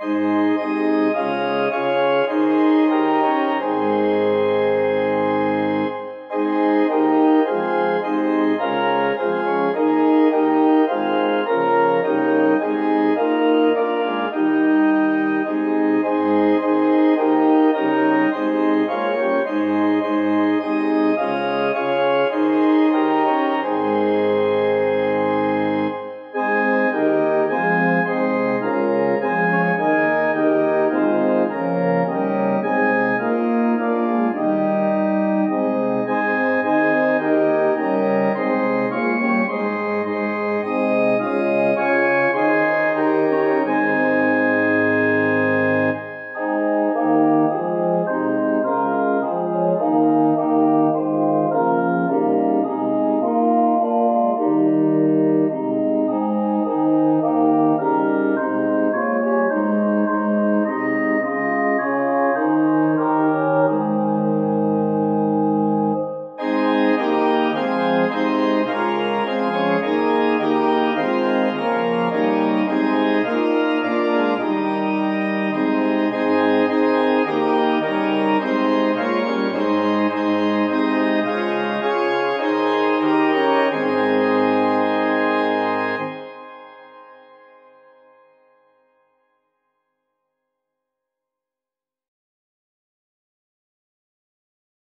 Música